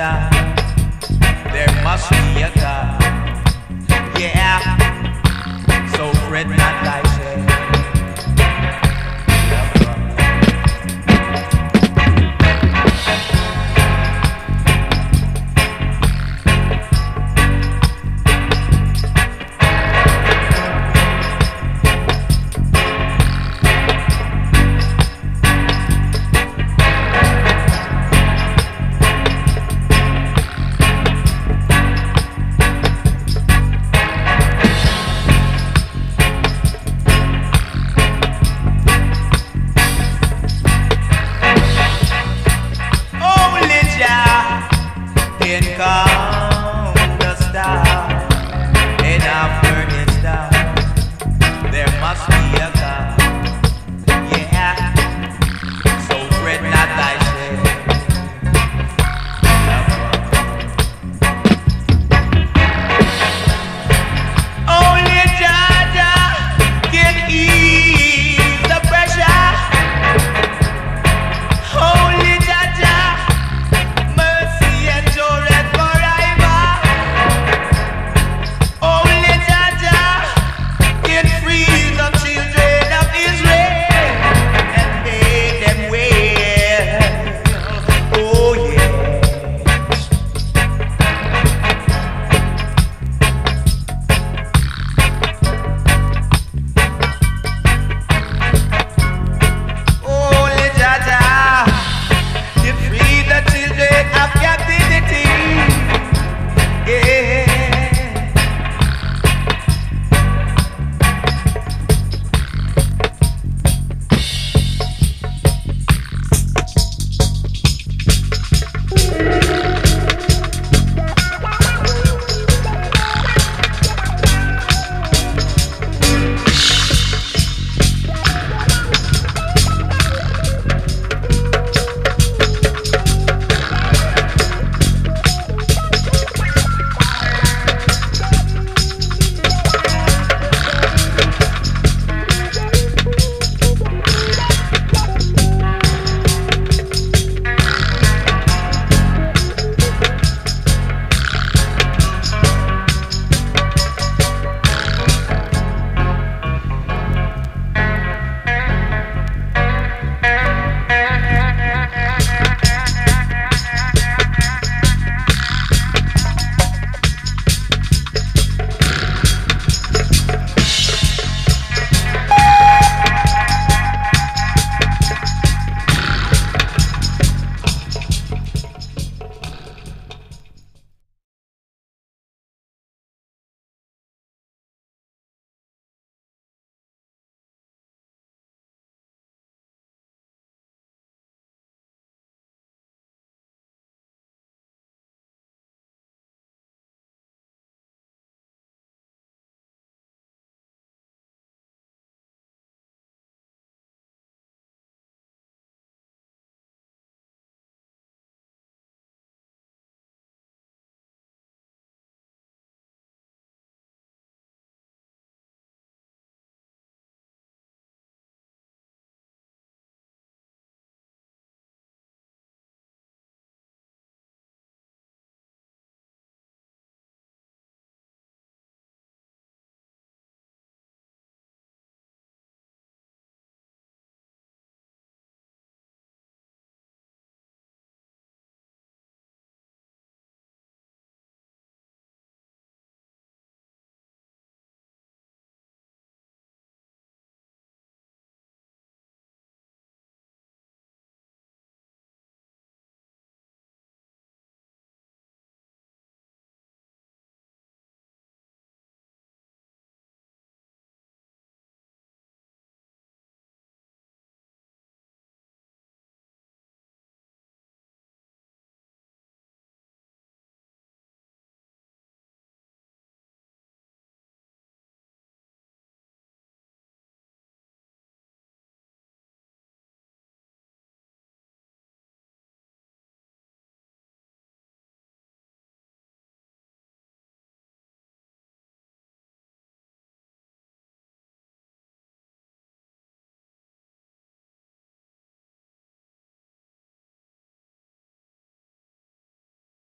There must be a God. Yeah. So fret not like